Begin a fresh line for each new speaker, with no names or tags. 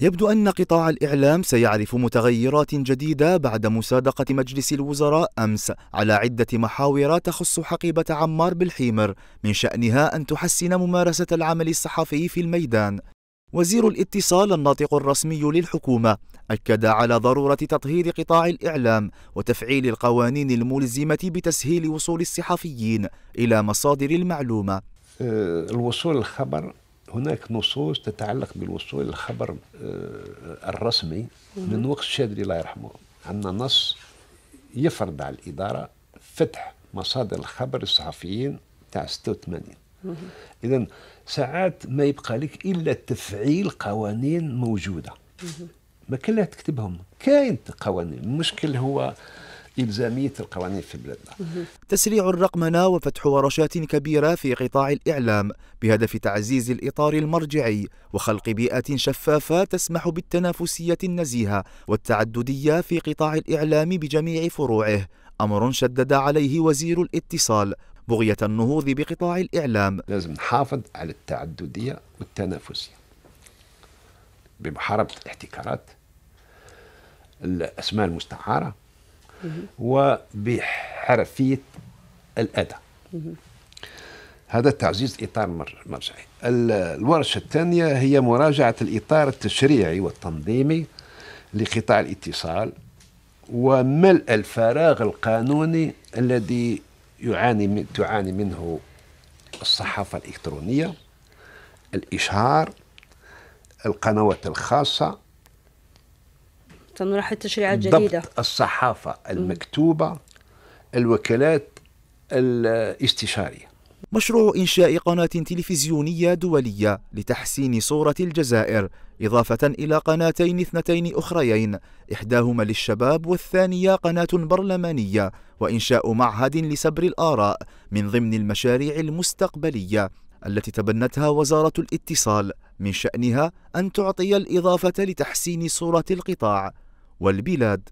يبدو أن قطاع الإعلام سيعرف متغيرات جديدة بعد مصادقة مجلس الوزراء أمس على عدة محاور تخص حقيبة عمار بالحيمر من شأنها أن تحسن ممارسة العمل الصحفي في الميدان. وزير الاتصال الناطق الرسمي للحكومة أكد على ضرورة تطهير قطاع الإعلام وتفعيل القوانين الملزمة بتسهيل وصول الصحفيين إلى مصادر المعلومة.
أه، الوصول الخبر هناك نصوص تتعلق بالوصول للخبر آه، الرسمي من وقت الشاذلي الله يرحمه عندنا نص يفرض على الإدارة فتح مصادر الخبر الصحفيين تاع 86 إذا ساعات ما يبقى لك إلا تفعيل قوانين موجودة. ما كلها تكتبهم كاين قوانين. المشكل هو إلزامية القوانين في بلادنا
تسريع الرقمنة وفتح ورشات كبيرة في قطاع الإعلام بهدف تعزيز الإطار المرجعي وخلق بيئة شفافة تسمح بالتنافسية النزيهة والتعددية في قطاع الإعلام بجميع فروعه. أمر شدد عليه وزير الاتصال بغية النهوض بقطاع الإعلام.
لازم نحافظ على التعددية والتنافسية. بمحاربة الاحتكارات الأسماء المستعارة وبحرفية الأداء هذا تعزيز إطار المرجعي الورشة الثانية هي مراجعة الإطار التشريعي والتنظيمي لقطاع الاتصال وملء الفراغ القانوني الذي يعاني من تعاني منه الصحافة الإلكترونية الإشهار القنوات الخاصة
تنرح التشريعات الجديدة
ضبط الصحافة المكتوبة الوكالات الاستشارية.
مشروع إنشاء قناة تلفزيونية دولية لتحسين صورة الجزائر إضافة إلى قناتين اثنتين أخريين. إحداهما للشباب والثانية قناة برلمانية وإنشاء معهد لسبر الآراء من ضمن المشاريع المستقبلية التي تبنتها وزارة الاتصال من شأنها أن تعطي الإضافة لتحسين صورة القطاع. والبلاد